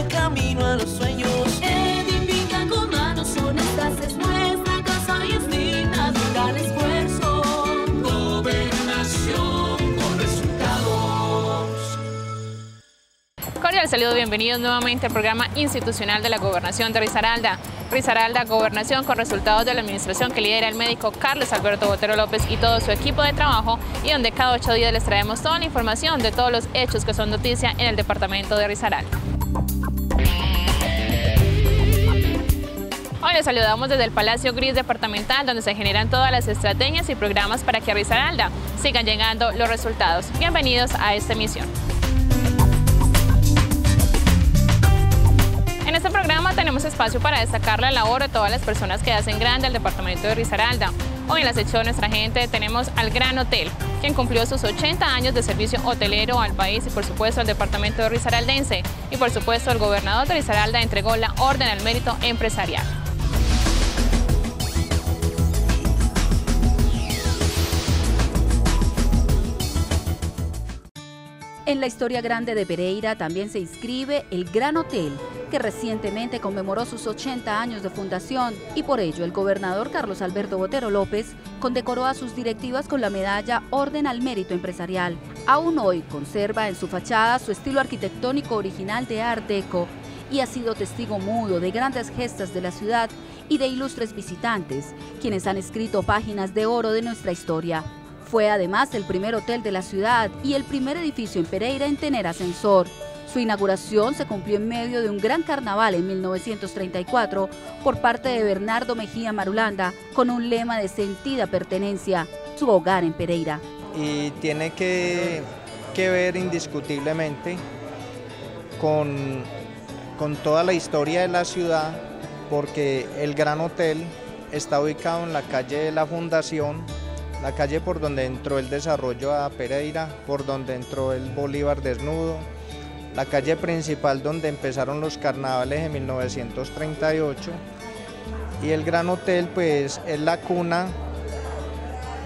el camino a los sueños. Edifica con manos honestas, es nuestra casa y es digna de esfuerzo. Gobernación con resultados. Cordial saludo, bienvenidos nuevamente al programa institucional de la Gobernación de Risaralda. Risaralda, Gobernación con resultados de la administración que lidera el médico Carlos Alberto Botero López y todo su equipo de trabajo y donde cada ocho días les traemos toda la información de todos los hechos que son noticia en el departamento de Risaralda. Les saludamos desde el Palacio Gris Departamental, donde se generan todas las estrategias y programas para que a Risaralda sigan llegando los resultados. Bienvenidos a esta emisión. En este programa tenemos espacio para destacar la labor de todas las personas que hacen grande al departamento de Risaralda. Hoy en la sección Nuestra Gente tenemos al Gran Hotel, quien cumplió sus 80 años de servicio hotelero al país y por supuesto al departamento de Risaraldense. Y por supuesto el gobernador de Risaralda entregó la Orden al Mérito Empresarial. En la historia grande de Pereira también se inscribe el Gran Hotel, que recientemente conmemoró sus 80 años de fundación y por ello el gobernador Carlos Alberto Botero López condecoró a sus directivas con la medalla Orden al Mérito Empresarial. Aún hoy conserva en su fachada su estilo arquitectónico original de Art Deco y ha sido testigo mudo de grandes gestas de la ciudad y de ilustres visitantes, quienes han escrito páginas de oro de nuestra historia. Fue además el primer hotel de la ciudad y el primer edificio en Pereira en tener ascensor. Su inauguración se cumplió en medio de un gran carnaval en 1934 por parte de Bernardo Mejía Marulanda con un lema de sentida pertenencia, su hogar en Pereira. Y tiene que, ver indiscutiblemente con toda la historia de la ciudad porque el Gran Hotel está ubicado en la calle de la Fundación la calle por donde entró el desarrollo a Pereira, por donde entró el Bolívar desnudo, la calle principal donde empezaron los carnavales en 1938 y el Gran Hotel pues es la cuna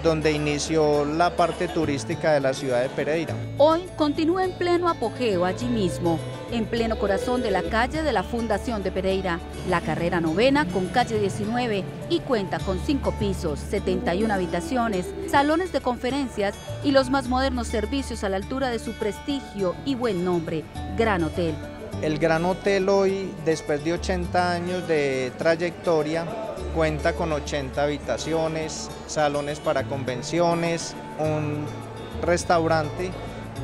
donde inició la parte turística de la ciudad de Pereira. Hoy continúa en pleno apogeo allí mismo, en pleno corazón de la calle de la Fundación de Pereira, la carrera novena con calle 19 y cuenta con cinco pisos, 71 habitaciones, salones de conferencias y los más modernos servicios a la altura de su prestigio y buen nombre, Gran Hotel. El Gran Hotel hoy, después de 80 años de trayectoria, cuenta con 80 habitaciones, salones para convenciones, un restaurante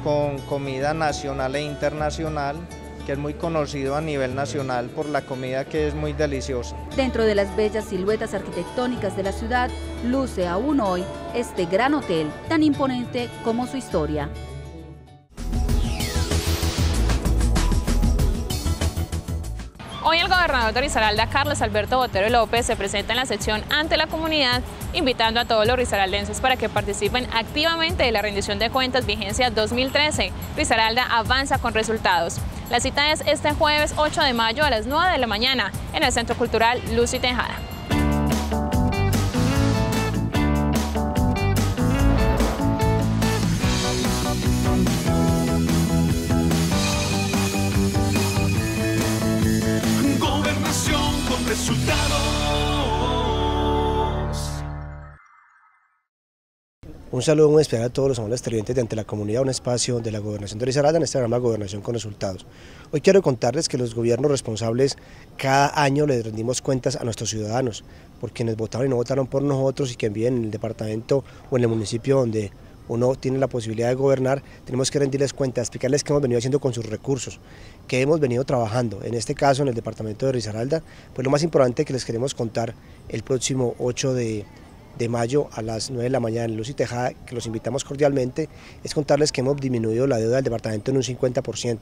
con comida nacional e internacional que es muy conocido a nivel nacional por la comida que es muy deliciosa. Dentro de las bellas siluetas arquitectónicas de la ciudad, luce aún hoy este gran hotel, tan imponente como su historia. Hoy el gobernador de Risaralda, Carlos Alberto Botero López, se presenta en la sección ante la comunidad, invitando a todos los risaraldenses para que participen activamente de la rendición de cuentas vigencia 2013. Risaralda avanza con resultados. La cita es este jueves 8 de mayo a las 9 de la mañana en el Centro Cultural Lucy Tejada. Un saludo muy especial a todos los amables televidentes de Ante la Comunidad, un espacio de la Gobernación de Risaralda en este programa Gobernación con Resultados. Hoy quiero contarles que los gobiernos responsables cada año les rendimos cuentas a nuestros ciudadanos, por quienes votaron y no votaron por nosotros y que envíen en el departamento o en el municipio donde uno tiene la posibilidad de gobernar, tenemos que rendirles cuentas, explicarles qué hemos venido haciendo con sus recursos, qué hemos venido trabajando. En este caso, en el departamento de Risaralda, pues lo más importante que les queremos contar el próximo 8 de, de mayo a las 9 de la mañana en Luz y Tejada, que los invitamos cordialmente, es contarles que hemos disminuido la deuda del departamento en un 50%.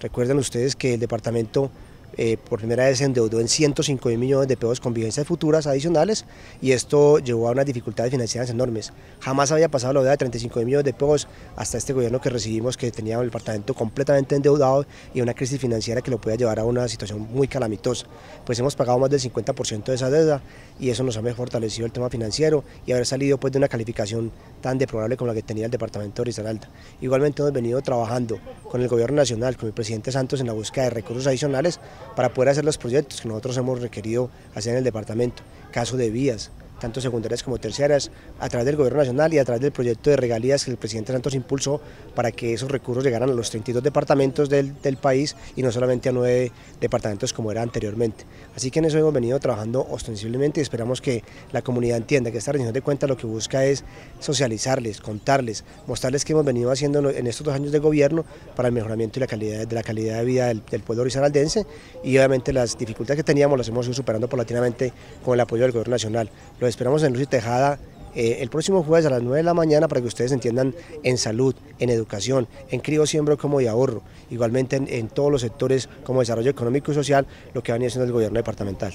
Recuerden ustedes que el departamento eh, por primera vez se endeudó en 105 mil millones de pesos con vigencias futuras adicionales y esto llevó a unas dificultades financieras enormes. Jamás había pasado la deuda de 35 mil millones de pesos hasta este gobierno que recibimos que tenía el departamento completamente endeudado y una crisis financiera que lo podía llevar a una situación muy calamitosa. Pues hemos pagado más del 50% de esa deuda y eso nos ha fortalecido el tema financiero y haber salido pues de una calificación tan deplorable como la que tenía el departamento de Risaralda. Igualmente hemos venido trabajando con el gobierno nacional, con el presidente Santos en la búsqueda de recursos adicionales para poder hacer los proyectos que nosotros hemos requerido hacer en el departamento, caso de vías, tanto secundarias como terciarias, a través del Gobierno Nacional y a través del proyecto de regalías que el presidente Santos impulsó para que esos recursos llegaran a los 32 departamentos del, país y no solamente a nueve departamentos como era anteriormente. Así que en eso hemos venido trabajando ostensiblemente y esperamos que la comunidad entienda que esta rendición de cuentas lo que busca es socializarles, contarles, mostrarles qué hemos venido haciendo en estos dos años de gobierno para el mejoramiento y la calidad, de la calidad de vida del, pueblo risaraldense y obviamente las dificultades que teníamos las hemos ido superando paulatinamente con el apoyo del Gobierno Nacional esperamos en Luz y Tejada eh, el próximo jueves a las 9 de la mañana para que ustedes entiendan en salud, en educación, en crío, siembro como de ahorro, igualmente en, todos los sectores como desarrollo económico y social, lo que va haciendo el gobierno departamental.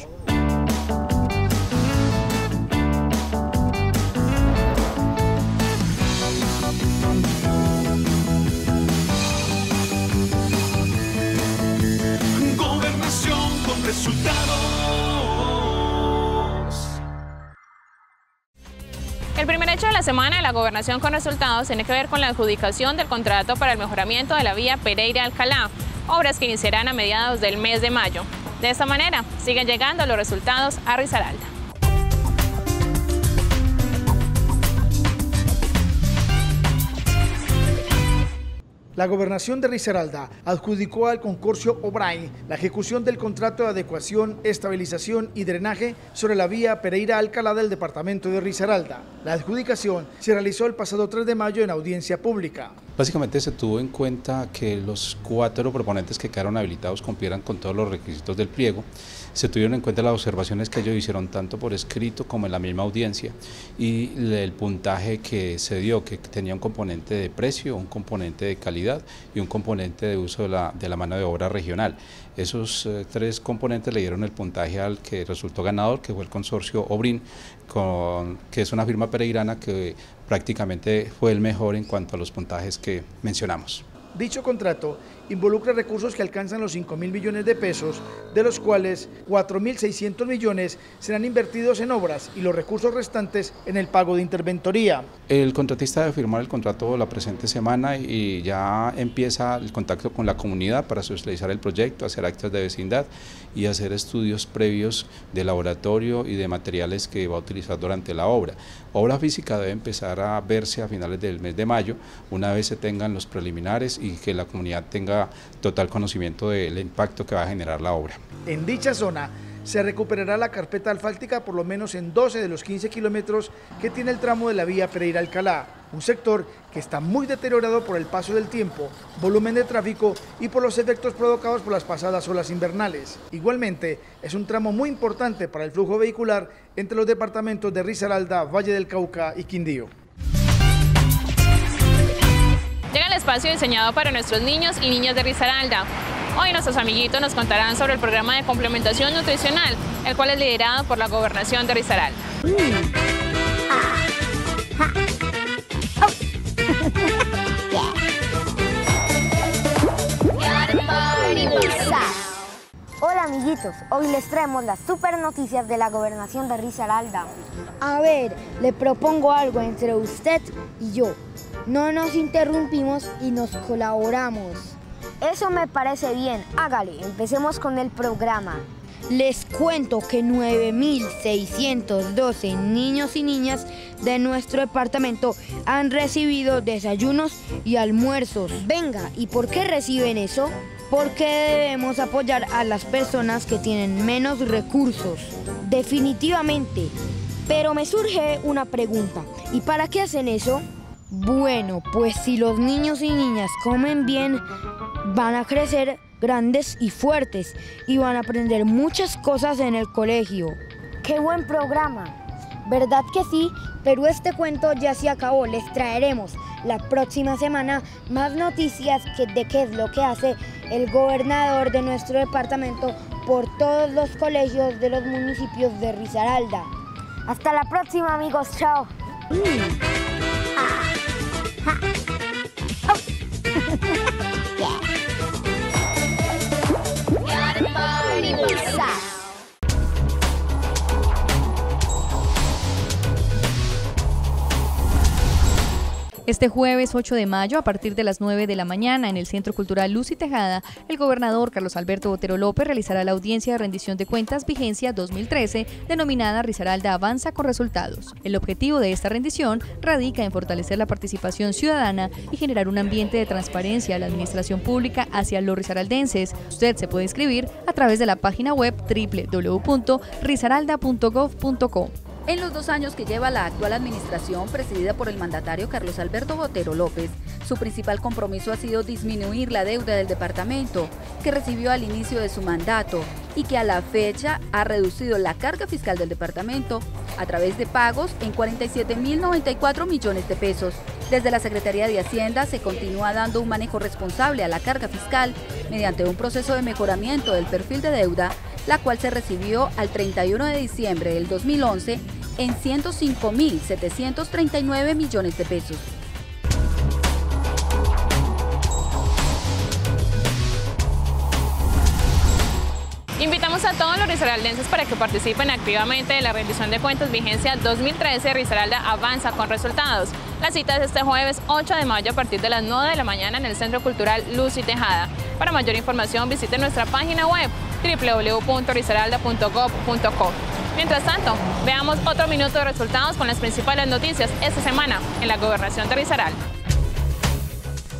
Gobernación con resultados tiene que ver con la adjudicación del contrato para el mejoramiento de la vía Pereira-Alcalá, obras que iniciarán a mediados del mes de mayo. De esta manera, siguen llegando los resultados a Risaralda. La gobernación de Risaralda adjudicó al concorcio O'Brien la ejecución del contrato de adecuación, estabilización y drenaje sobre la vía Pereira-Alcalá del departamento de Risaralda. La adjudicación se realizó el pasado 3 de mayo en audiencia pública. Básicamente se tuvo en cuenta que los cuatro proponentes que quedaron habilitados cumplieran con todos los requisitos del pliego se tuvieron en cuenta las observaciones que ellos hicieron tanto por escrito como en la misma audiencia y el puntaje que se dio, que tenía un componente de precio, un componente de calidad y un componente de uso de la, de la mano de obra regional. Esos eh, tres componentes le dieron el puntaje al que resultó ganador, que fue el consorcio Obrin, que es una firma peregrina que prácticamente fue el mejor en cuanto a los puntajes que mencionamos. Dicho contrato involucra recursos que alcanzan los 5 mil millones de pesos, de los cuales 4 mil 600 millones serán invertidos en obras y los recursos restantes en el pago de interventoría. El contratista debe firmar el contrato la presente semana y ya empieza el contacto con la comunidad para socializar el proyecto, hacer actos de vecindad y hacer estudios previos de laboratorio y de materiales que va a utilizar durante la obra. Obra física debe empezar a verse a finales del mes de mayo, una vez se tengan los preliminares y que la comunidad tenga total conocimiento del impacto que va a generar la obra. En dicha zona se recuperará la carpeta alfáltica por lo menos en 12 de los 15 kilómetros que tiene el tramo de la vía Pereira-Alcalá, un sector que está muy deteriorado por el paso del tiempo, volumen de tráfico y por los efectos provocados por las pasadas olas invernales. Igualmente, es un tramo muy importante para el flujo vehicular entre los departamentos de Risaralda, Valle del Cauca y Quindío. Llega el espacio diseñado para nuestros niños y niñas de Risaralda. Hoy nuestros amiguitos nos contarán sobre el programa de complementación nutricional, el cual es liderado por la Gobernación de Risaralda. Hola amiguitos, hoy les traemos las super noticias de la gobernación de Risaralda. A ver, le propongo algo entre usted y yo. No nos interrumpimos y nos colaboramos. Eso me parece bien. Hágale, empecemos con el programa. Les cuento que 9.612 niños y niñas de nuestro departamento han recibido desayunos y almuerzos. Venga, ¿y por qué reciben eso? Porque debemos apoyar a las personas que tienen menos recursos. Definitivamente. Pero me surge una pregunta. ¿Y para qué hacen eso? Bueno, pues si los niños y niñas comen bien, van a crecer grandes y fuertes y van a aprender muchas cosas en el colegio. ¡Qué buen programa! ¿Verdad que sí? Pero este cuento ya se acabó. Les traeremos la próxima semana más noticias de qué es lo que hace el gobernador de nuestro departamento por todos los colegios de los municipios de Risaralda. Hasta la próxima amigos, chao. 哈，哈，哈，哈。Este jueves 8 de mayo, a partir de las 9 de la mañana, en el Centro Cultural Luz y Tejada, el gobernador Carlos Alberto Botero López realizará la audiencia de rendición de cuentas vigencia 2013, denominada Risaralda Avanza con Resultados. El objetivo de esta rendición radica en fortalecer la participación ciudadana y generar un ambiente de transparencia a la administración pública hacia los risaraldenses. Usted se puede inscribir a través de la página web www.risaralda.gov.co. En los dos años que lleva la actual administración, presidida por el mandatario Carlos Alberto Botero López, su principal compromiso ha sido disminuir la deuda del departamento, que recibió al inicio de su mandato y que a la fecha ha reducido la carga fiscal del departamento a través de pagos en 47.094 millones de pesos. Desde la Secretaría de Hacienda se continúa dando un manejo responsable a la carga fiscal mediante un proceso de mejoramiento del perfil de deuda la cual se recibió al 31 de diciembre del 2011 en 105.739 millones de pesos. Los risaraldenses para que participen activamente de la rendición de cuentas vigencia 2013 Risaralda Avanza con resultados. La cita es este jueves 8 de mayo a partir de las 9 de la mañana en el Centro Cultural Luz y Tejada. Para mayor información visite nuestra página web www.risaralda.gov.co. Mientras tanto, veamos otro minuto de resultados con las principales noticias esta semana en la gobernación de Risaralda.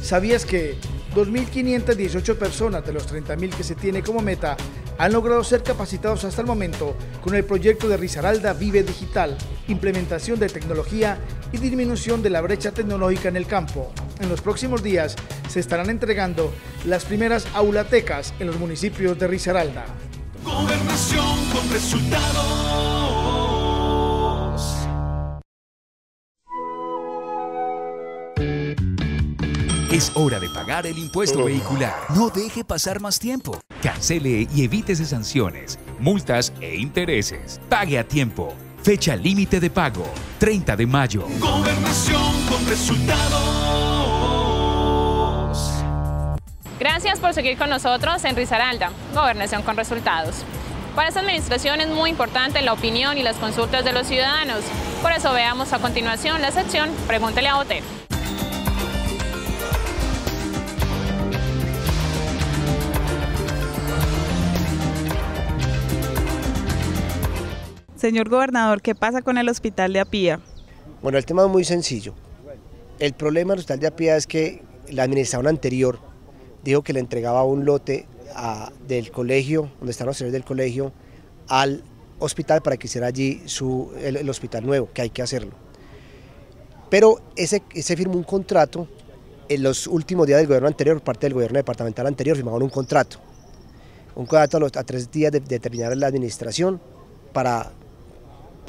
¿Sabías que 2.518 personas de los 30.000 que se tiene como meta han logrado ser capacitados hasta el momento con el proyecto de Risaralda Vive Digital, implementación de tecnología y disminución de la brecha tecnológica en el campo. En los próximos días se estarán entregando las primeras aulatecas en los municipios de Risaralda. Gobernación con resultados. Es hora de pagar el impuesto vehicular. No deje pasar más tiempo. Cancele y evítese sanciones, multas e intereses. Pague a tiempo. Fecha límite de pago, 30 de mayo. Gobernación con resultados. Gracias por seguir con nosotros en Risaralda, Gobernación con Resultados. Para esta administración es muy importante la opinión y las consultas de los ciudadanos. Por eso veamos a continuación la sección Pregúntele a Botero. Señor gobernador, ¿qué pasa con el hospital de Apía? Bueno, el tema es muy sencillo. El problema del hospital de Apía es que la administración anterior dijo que le entregaba un lote del colegio, donde están los señores del colegio, al hospital para que hiciera allí su, el, hospital nuevo, que hay que hacerlo. Pero ese, ese firmó un contrato en los últimos días del gobierno anterior, parte del gobierno departamental anterior, firmaron un contrato. Un contrato a, tres días de, terminar la administración para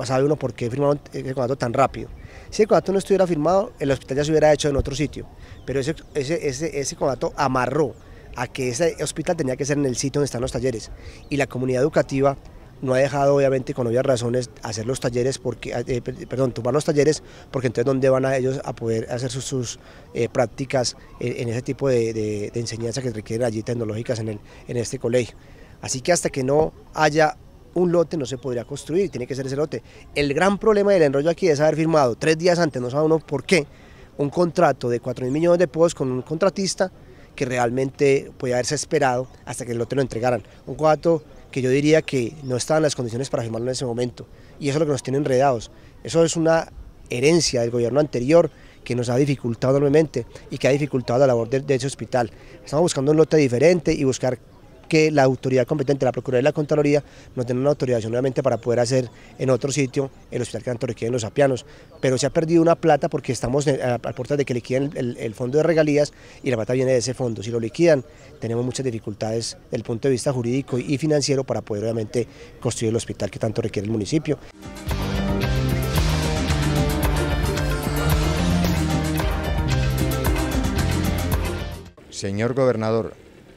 sabe uno por qué firmaron ese contrato tan rápido. Si el contrato no estuviera firmado, el hospital ya se hubiera hecho en otro sitio, pero ese, ese, ese, ese contrato amarró a que ese hospital tenía que ser en el sitio donde están los talleres. Y la comunidad educativa no ha dejado obviamente con obvias razones hacer los talleres porque eh, per- perdón tomar los talleres porque entonces dónde van a ellos a poder hacer sus, sus, eh, prácticas en, ese tipo de, de- de enseñanza que requieren allí tecnológicas en, el, en este colegio así que hasta que no haya un lote no se podría construir, tiene que ser ese lote. El gran problema del enrollo aquí es haber firmado tres días antes, no sabe uno por qué, un contrato de 4 mil millones de pesos con un contratista que realmente podía haberse esperado hasta que el lote lo entregaran. Un contrato que yo diría que no estaba en las condiciones para firmarlo en ese momento. Y eso es lo que nos tiene enredados. Eso es una herencia del gobierno anterior que nos ha dificultado enormemente y que ha dificultado la labor de, de ese hospital. Estamos buscando un lote diferente y buscar que la autoridad competente, la Procuraduría y la Contraloría, nos den una autorización nuevamente para poder hacer en otro sitio el hospital que tanto requieren los apianos. Pero se ha perdido una plata porque estamos en- a, a puertas de que liquiden el, el fondo de regalías y la plata viene de ese fondo. Si lo liquidan, tenemos muchas dificultades desde el punto de vista jurídico y financiero para poder obviamente construir el hospital que tanto requiere el municipio. Señor gobernador,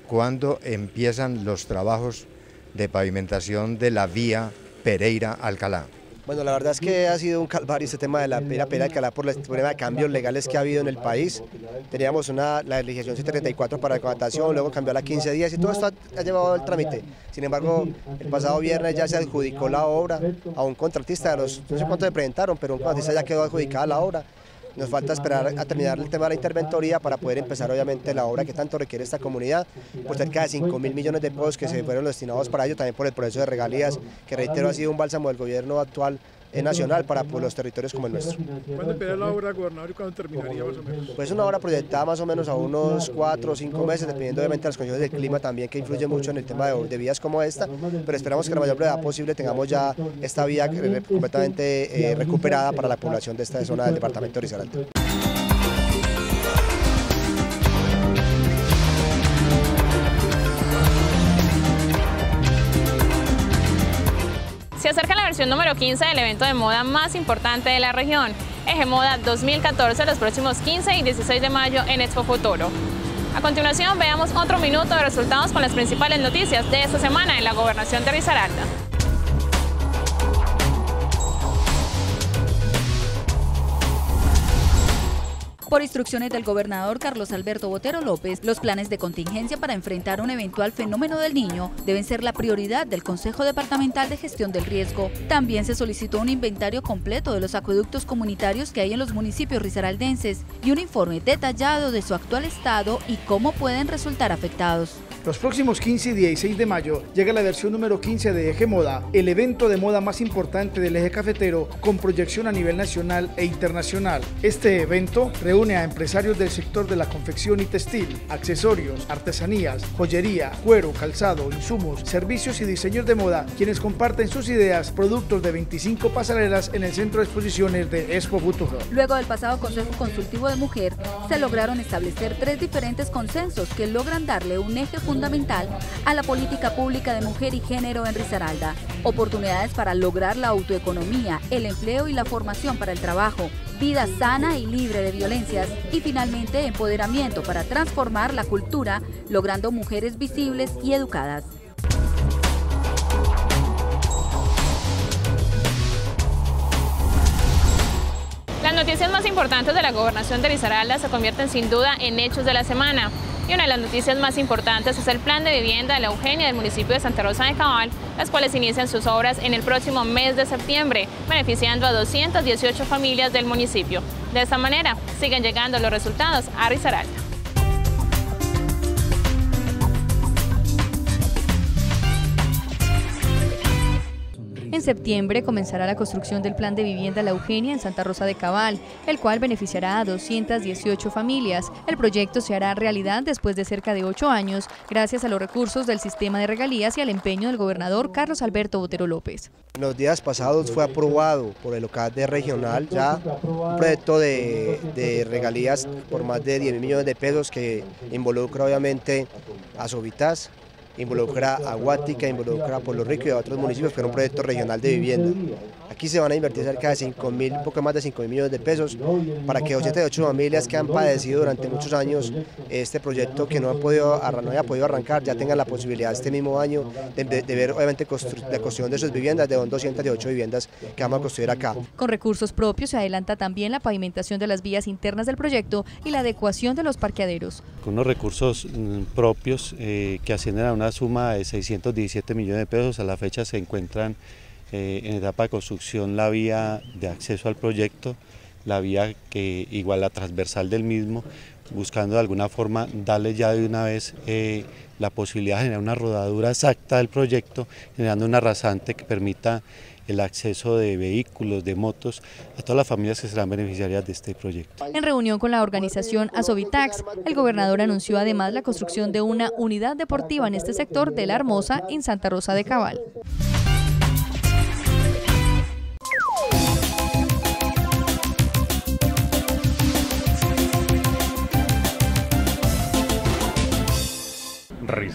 ¿cuándo empiezan los trabajos de pavimentación de la vía Pereira-Alcalá. Bueno, la verdad es que ha sido un calvario este tema de la pera pera Alcalá por el problema de cambios legales que ha habido en el país. Teníamos una, la legislación 134 para la contratación, luego cambió a la 15 días y todo esto ha, llevado el trámite. Sin embargo, el pasado viernes ya se adjudicó la obra a un contratista de los, no sé cuánto le presentaron, pero un contratista ya quedó adjudicada la obra. Nos falta esperar a terminar el tema de la interventoría para poder empezar obviamente la obra que tanto requiere esta comunidad, por cerca de 5 mil millones de pesos que se fueron destinados para ello, también por el proceso de regalías, que reitero ha sido un bálsamo del gobierno actual nacional para pues, los territorios como el nuestro. ¿Cuándo empieza la obra, gobernador, y cuándo terminaría más o menos? Pues una obra proyectada más o menos a unos 4 o 5 meses, dependiendo obviamente de las condiciones del clima también, que influye mucho en el tema de, de vías como esta, pero esperamos que la mayor brevedad posible tengamos ya esta vía eh, completamente eh, recuperada para la población de esta zona del departamento de Risaralda. Número 15 del evento de moda más importante de la región, Eje Moda 2014, los próximos 15 y 16 de mayo en Expo Futuro. A continuación veamos otro minuto de resultados con las principales noticias de esta semana en la gobernación de Risaralda. Por instrucciones del gobernador Carlos Alberto Botero López, los planes de contingencia para enfrentar un eventual fenómeno del niño deben ser la prioridad del Consejo Departamental de Gestión del Riesgo. También se solicitó un inventario completo de los acueductos comunitarios que hay en los municipios risaraldenses y un informe detallado de su actual estado y cómo pueden resultar afectados. Los próximos 15 y 16 de mayo llega la versión número 15 de Eje Moda, el evento de moda más importante del eje cafetero con proyección a nivel nacional e internacional. Este evento reúne a empresarios del sector de la confección y textil, accesorios, artesanías, joyería, cuero, calzado, insumos, servicios y diseños de moda, quienes comparten sus ideas, productos de 25 pasarelas en el centro de exposiciones de Expo Futuro. Luego del pasado Consejo Consultivo de Mujer, se lograron establecer tres diferentes consensos que logran darle un eje fundamental a la política pública de mujer y género en Risaralda. Oportunidades para lograr la autoeconomía, el empleo y la formación para el trabajo, vida sana y libre de violencias y finalmente empoderamiento para transformar la cultura, logrando mujeres visibles y educadas. Las noticias más importantes de la gobernación de Risaralda se convierten sin duda en hechos de la semana. Y una de las noticias más importantes es el plan de vivienda de la Eugenia del municipio de Santa Rosa de Cabal, las cuales inician sus obras en el próximo mes de septiembre, beneficiando a 218 familias del municipio. De esta manera, siguen llegando los resultados a Risaralda. Septiembre comenzará la construcción del plan de vivienda La Eugenia en Santa Rosa de Cabal, el cual beneficiará a 218 familias. El proyecto se hará realidad después de cerca de ocho años, gracias a los recursos del sistema de regalías y al empeño del gobernador Carlos Alberto Botero López. En los días pasados fue aprobado por el local de regional ya un proyecto de, de regalías por más de 10 mil millones de pesos que involucra obviamente a Sovitas, involucra a Guática, involucra a Pueblo Rico y a otros municipios, pero un proyecto regional de vivienda. Aquí se van a invertir cerca de 5 mil, un poco más de 5 mil millones de pesos para que 88 familias que han padecido durante muchos años este proyecto que no, han podido, no haya podido arrancar ya tengan la posibilidad este mismo año de, de, de ver obviamente constru, la construcción de sus viviendas, de 208 viviendas que vamos a construir acá. Con recursos propios se adelanta también la pavimentación de las vías internas del proyecto y la adecuación de los parqueaderos. Con unos recursos propios eh, que ascienden a una suma de 617 millones de pesos, a la fecha se encuentran eh, en etapa de construcción la vía de acceso al proyecto, la vía que igual la transversal del mismo, buscando de alguna forma darle ya de una vez eh, la posibilidad de generar una rodadura exacta del proyecto, generando una rasante que permita el acceso de vehículos, de motos, a todas las familias que serán beneficiarias de este proyecto. En reunión con la organización Asovitax, el gobernador anunció además la construcción de una unidad deportiva en este sector de La Hermosa, en Santa Rosa de Cabal.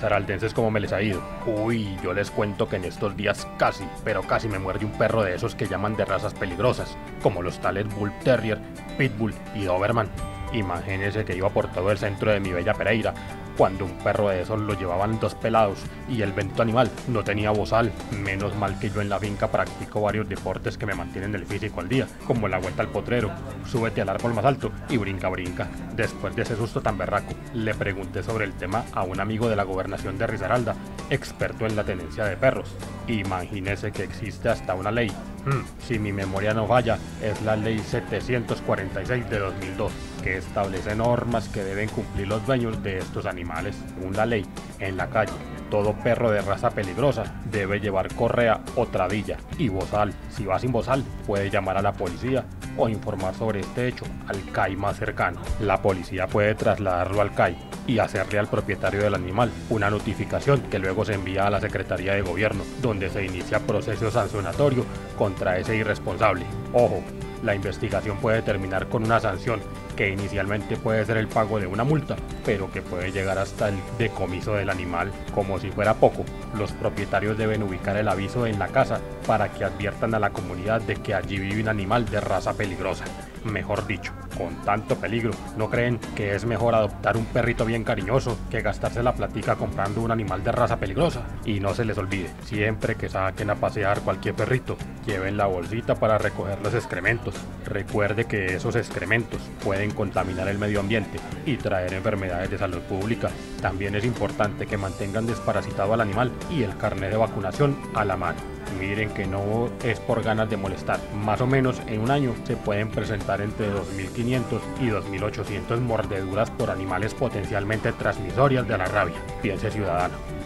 Risaraldenses como me les ha ido. Uy, yo les cuento que en estos días casi, pero casi me muerde un perro de esos que llaman de razas peligrosas, como los tales Bull Terrier, Pitbull y Doberman. Imagínense que iba por todo el centro de mi bella Pereira, cuando un perro de esos lo llevaban dos pelados y el bendito animal no tenía bozal. Menos mal que yo en la finca practico varios deportes que me mantienen el físico al día, como la vuelta al potrero, súbete al árbol más alto y brinca brinca. Después de ese susto tan berraco, le pregunté sobre el tema a un amigo de la gobernación de Risaralda, experto en la tenencia de perros. Imagínese que existe hasta una ley. Hmm, si mi memoria no falla, es la ley 746 de 2002, que establece normas que deben cumplir los dueños de estos animales. Según la ley, en la calle, todo perro de raza peligrosa debe llevar correa o tradilla y bozal. Si va sin bozal, puede llamar a la policía o informar sobre este hecho al CAI más cercano. La policía puede trasladarlo al CAI y hacerle al propietario del animal una notificación que luego se envía a la Secretaría de Gobierno, donde se inicia proceso sancionatorio contra ese irresponsable. Ojo, la investigación puede terminar con una sanción que inicialmente puede ser el pago de una multa, pero que puede llegar hasta el decomiso del animal. Como si fuera poco, los propietarios deben ubicar el aviso en la casa para que adviertan a la comunidad de que allí vive un animal de raza peligrosa. Mejor dicho, con tanto peligro, ¿no creen que es mejor adoptar un perrito bien cariñoso que gastarse la platica comprando un animal de raza peligrosa? Y no se les olvide, siempre que saquen a pasear cualquier perrito, lleven la bolsita para recoger los excrementos. Recuerde que esos excrementos pueden contaminar el medio ambiente y traer enfermedades de salud pública. También es importante que mantengan desparasitado al animal y el carnet de vacunación a la mano. Miren que no es por ganas de molestar. Más o menos en un año se pueden presentar entre 2.500 y 2.800 mordeduras por animales potencialmente transmisorias de la rabia. Piense ciudadano.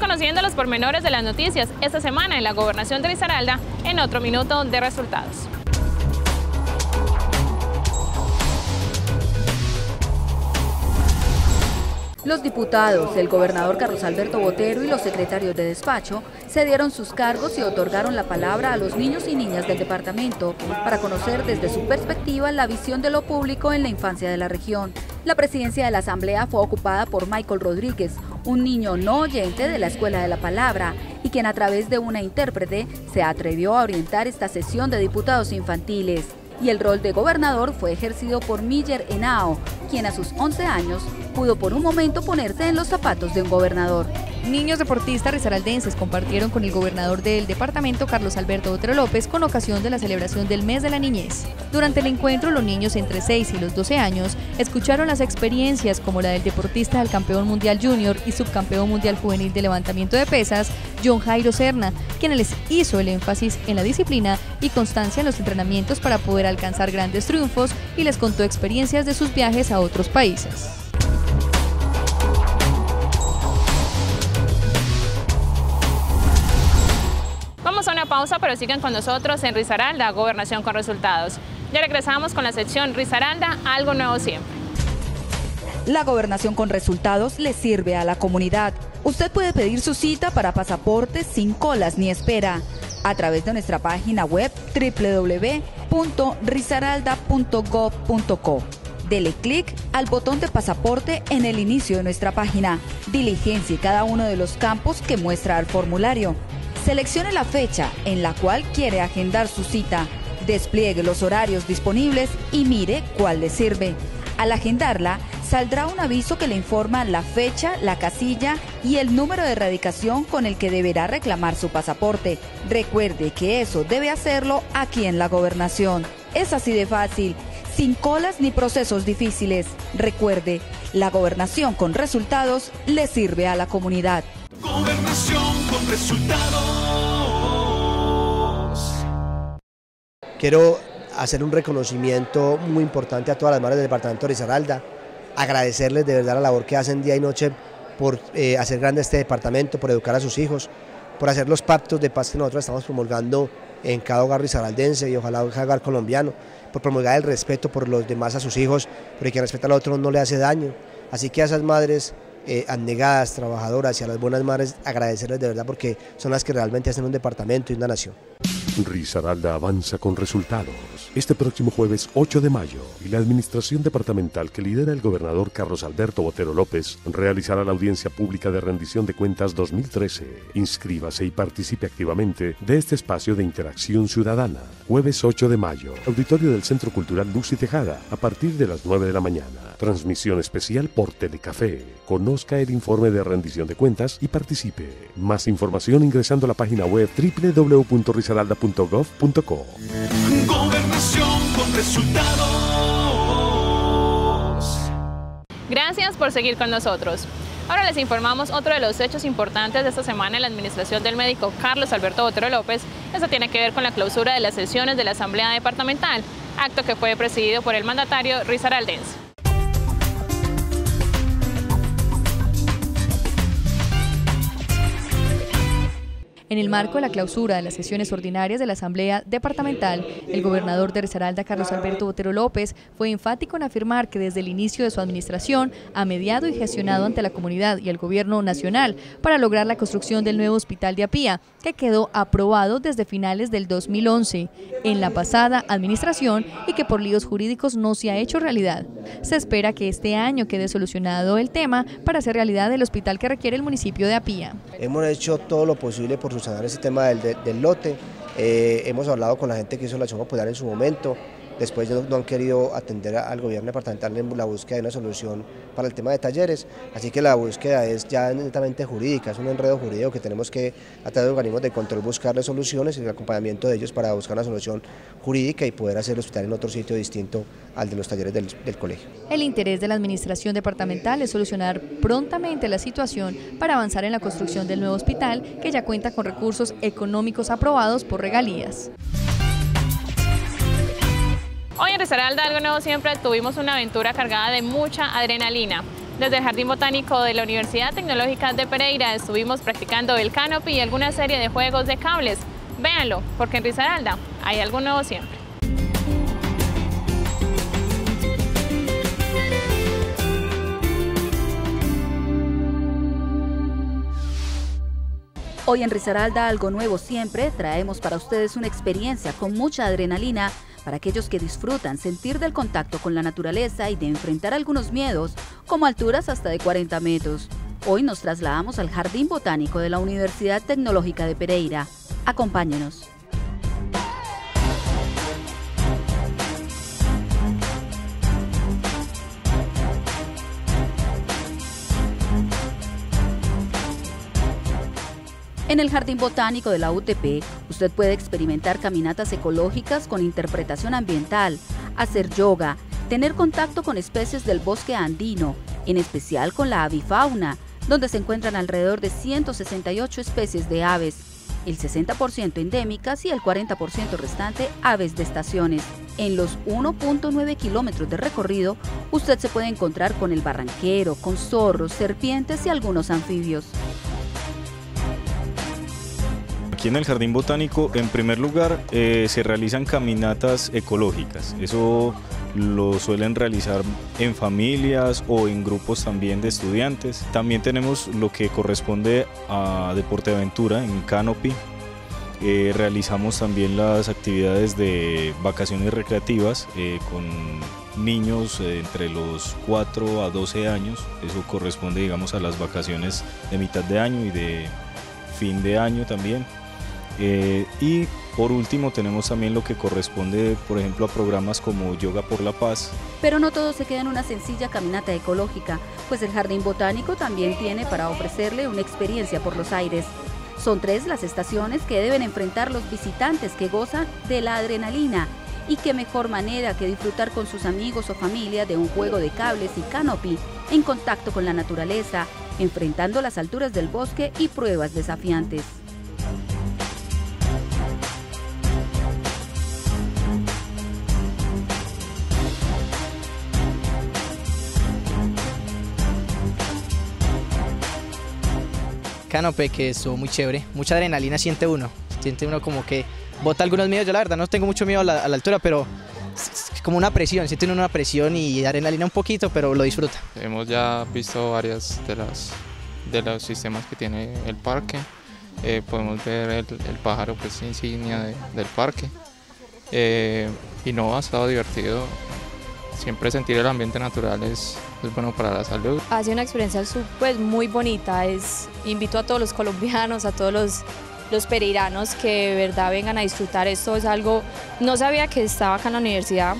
Conociendo los pormenores de las noticias esta semana en la gobernación de Risaralda en otro minuto de resultados. Los diputados, el gobernador Carlos Alberto Botero y los secretarios de despacho cedieron sus cargos y otorgaron la palabra a los niños y niñas del departamento para conocer desde su perspectiva la visión de lo público en la infancia de la región. La presidencia de la asamblea fue ocupada por Michael Rodríguez, un niño no oyente de la Escuela de la Palabra y quien a través de una intérprete se atrevió a orientar esta sesión de diputados infantiles y el rol de gobernador fue ejercido por Miller Henao, quien a sus 11 años pudo por un momento ponerse en los zapatos de un gobernador. Niños deportistas risaraldenses compartieron con el gobernador del departamento, Carlos Alberto Otero López, con ocasión de la celebración del mes de la niñez. Durante el encuentro, los niños entre 6 y los 12 años escucharon las experiencias como la del deportista del campeón mundial junior y subcampeón mundial juvenil de levantamiento de pesas, John Jairo Serna, quien les hizo el énfasis en la disciplina y constancia en los entrenamientos para poder alcanzar grandes triunfos y les contó experiencias de sus viajes a otros países. Vamos a una pausa, pero sigan con nosotros en Risaralda, Gobernación con Resultados. Ya regresamos con la sección Risaralda, algo nuevo siempre. La gobernación con resultados le sirve a la comunidad. Usted puede pedir su cita para pasaportes sin colas ni espera a través de nuestra página web www.risaralda.gov.co. Dele clic al botón de pasaporte en el inicio de nuestra página. Diligencia cada uno de los campos que muestra el formulario. Seleccione la fecha en la cual quiere agendar su cita. Despliegue los horarios disponibles y mire cuál le sirve. Al agendarla, saldrá un aviso que le informa la fecha, la casilla y el número de erradicación con el que deberá reclamar su pasaporte. Recuerde que eso debe hacerlo aquí en la gobernación. Es así de fácil, sin colas ni procesos difíciles. Recuerde, la gobernación con resultados le sirve a la comunidad. Gobernación con resultados. Quiero hacer un reconocimiento muy importante a todas las madres del departamento de Risaralda, agradecerles de verdad la labor que hacen día y noche por eh, hacer grande este departamento, por educar a sus hijos, por hacer los pactos de paz que nosotros estamos promulgando en cada hogar risaraldense y ojalá cada hogar colombiano, por promulgar el respeto por los demás a sus hijos, porque quien respeta al otro no le hace daño. Así que a esas madres eh, trabajadoras y a las buenas madres agradecerles de verdad porque son las que realmente hacen un departamento y una nación. Risaralda avanza con resultados. Este próximo jueves 8 de mayo, y la administración departamental que lidera el gobernador Carlos Alberto Botero López realizará la audiencia pública de rendición de cuentas 2013. Inscríbase y participe activamente de este espacio de interacción ciudadana. Jueves 8 de mayo, auditorio del Centro Cultural Luz y Tejada, a partir de las 9 de la mañana. Transmisión especial por Telecafé. Conozca el informe de rendición de cuentas y participe. Más información ingresando a la página web Gobernación con resultados. Gracias por seguir con nosotros. Ahora les informamos otro de los hechos importantes de esta semana en la administración del médico Carlos Alberto Botero López. Eso tiene que ver con la clausura de las sesiones de la Asamblea Departamental, acto que fue presidido por el mandatario Risaraldense. En el marco de la clausura de las sesiones ordinarias de la Asamblea Departamental, el gobernador de Risaralda, Carlos Alberto Botero López, fue enfático en afirmar que desde el inicio de su administración ha mediado y gestionado ante la comunidad y el gobierno nacional para lograr la construcción del nuevo hospital de Apía, que quedó aprobado desde finales del 2011 en la pasada administración y que por líos jurídicos no se ha hecho realidad. Se espera que este año quede solucionado el tema para hacer realidad el hospital que requiere el municipio de Apía. Hemos hecho todo lo posible por subsanar ese tema del, del- del lote. Eh, hemos hablado con la gente que hizo la acción popular en su momento. Después no, no han querido atender al gobierno departamental en la búsqueda de una solución para el tema de talleres. Así que la búsqueda es ya netamente jurídica, es un enredo jurídico que tenemos que, a través de organismos de control, buscarle soluciones y el acompañamiento de ellos para buscar una solución jurídica y poder hacer el hospital en otro sitio distinto al de los talleres del colegio. El interés de la administración departamental es solucionar prontamente la situación para avanzar en la construcción del nuevo hospital que ya cuenta con recursos económicos aprobados por regalías. Hoy en Risaralda, algo nuevo siempre, tuvimos una aventura cargada de mucha adrenalina. Desde el Jardín Botánico de la Universidad Tecnológica de Pereira estuvimos practicando el canopy y alguna serie de juegos de cables. Véanlo, porque en Risaralda hay algo nuevo siempre. Hoy en Risaralda, algo nuevo siempre, traemos para ustedes una experiencia con mucha adrenalina para aquellos que disfrutan sentir del contacto con la naturaleza y de enfrentar algunos miedos, como alturas hasta de 40 metros. Hoy nos trasladamos al Jardín Botánico de la Universidad Tecnológica de Pereira. Acompáñenos. En el Jardín Botánico de la UTP, usted puede experimentar caminatas ecológicas con interpretación ambiental, hacer yoga, tener contacto con especies del bosque andino, en especial con la avifauna, donde se encuentran alrededor de 168 especies de aves, el 60% endémicas y el 40% restante aves de estaciones. En los 1.9 kilómetros de recorrido, usted se puede encontrar con el barranquero, con zorros, serpientes y algunos anfibios. Aquí en el Jardín Botánico, en primer lugar, eh, se realizan caminatas ecológicas. Eso lo suelen realizar en familias o en grupos también de estudiantes. También tenemos lo que corresponde a deporte de aventura en Canopy. Eh, realizamos también las actividades de vacaciones recreativas eh, con niños entre los 4 a 12 años. Eso corresponde, digamos, a las vacaciones de mitad de año y de fin de año también. Eh, y por último tenemos también lo que corresponde, por ejemplo, a programas como Yoga por la Paz. Pero no todo se queda en una sencilla caminata ecológica, pues el Jardín Botánico también tiene para ofrecerle una experiencia por los aires. Son tres las estaciones que deben enfrentar los visitantes que gozan de la adrenalina y qué mejor manera que disfrutar con sus amigos o familia de un juego de cables y canopy en contacto con la naturaleza, enfrentando las alturas del bosque y pruebas desafiantes. Canopé, que estuvo muy chévere. Mucha adrenalina siente uno. Siente uno como que bota algunos miedos. Yo la verdad no tengo mucho miedo a la, altura, pero es como una presión. Siente uno una presión y adrenalina un poquito, pero lo disfruta. Hemos ya visto varias de las de los sistemas que tiene el parque eh, podemos ver el, pájaro pues, insignia del parque. Eh, y no, ha estado divertido. Siempre sentir el ambiente natural es, es bueno para la salud. Ha sido una experiencia pues, muy bonita. Es, invito a todos los colombianos, a todos los, los pereiranos que de verdad vengan a disfrutar. Esto es algo, no sabía que estaba acá en la universidad,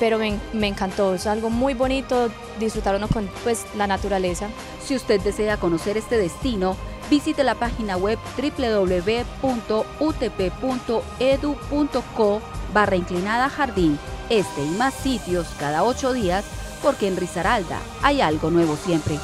pero me, me, encantó, es algo muy bonito disfrutar uno con pues, la naturaleza. Si usted desea conocer este destino, visite la página web www.utp.edu.co barra inclinada jardín. Este y más sitios cada ocho días, porque en Risaralda hay algo nuevo siempre.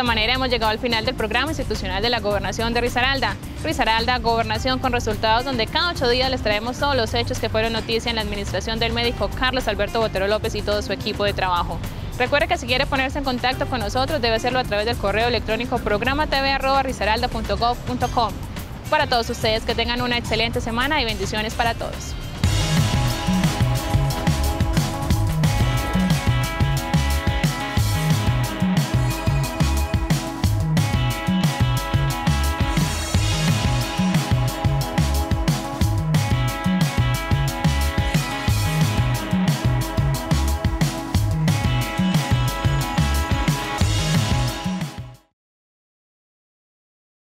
esta manera hemos llegado al final del programa institucional de la Gobernación de Risaralda. Risaralda, Gobernación con resultados donde cada ocho días les traemos todos los hechos que fueron noticia en la administración del médico Carlos Alberto Botero López y todo su equipo de trabajo. Recuerde que si quiere ponerse en contacto con nosotros debe hacerlo a través del correo electrónico programatv.risaralda.gov.com. Para todos ustedes que tengan una excelente semana y bendiciones para todos.